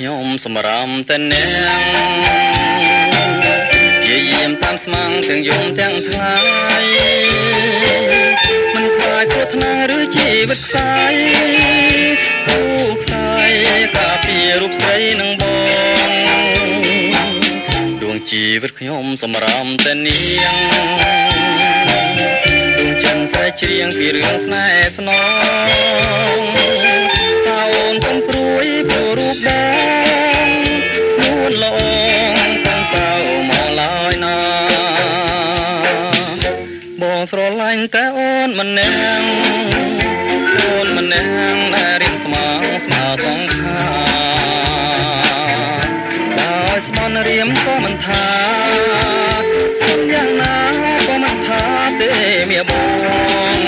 ខ្ញុំសម្រាមតែនាងជាយាមតាមស្មាំងទាំងយំទាំងថ្ងៃមិនខ្លាចគ្រោះថ្នាក់ឬជីវិតខ្សែស៊ូខ្សែកាពីរូបស្រីនឹងបងដួងជីវិតខ្ញុំសម្រាមតែនាងដួងចិនស្រែកច្រៀងពីរឿងស្នេហ៍ស្នង បងស្រឡាញ់តែអូនម្នាក់អូនម្នាក់ដែលរៀនស្មងស្មើសងខាដោយស្មន់រៀមក៏មិនថាសុំយ៉ាងណាក៏មិនថាទេមៀបង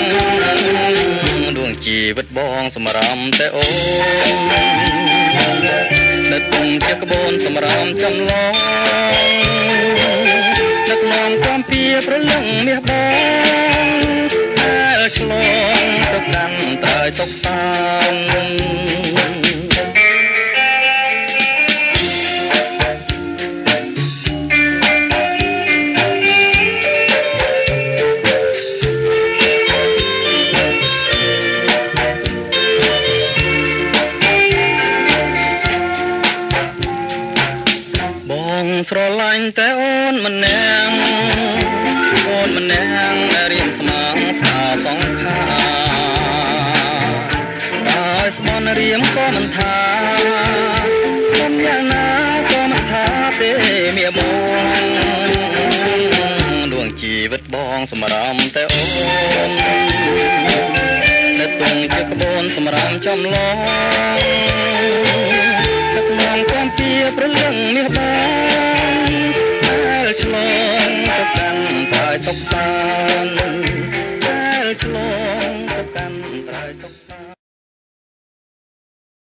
ដួងជីវិតបងសម្រាមតែអូននៅទុំជាក្បូនសម្រាមចំឡងនឹកនាំកំពីប្រលឹងមាសបង ស្រឡាញ់តែអូនម្នាក់អូនម្នាក់ដែលរៀនស្មងស្អាតសងខាដោយស្មន់រៀមក៏មិនថាគុំយ៉ាងណាក៏មិនថាទេមៀបងដួងជីវិតបងសម្រាមតែអូននៅទងជាក្បូនសម្រាមចំឡងទឹកមងកំពីប្រល កសាលដែលឆ្លងទៅកាន់